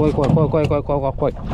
怖い怖い怖い怖い怖い怖い怖い。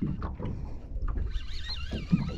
Thank you.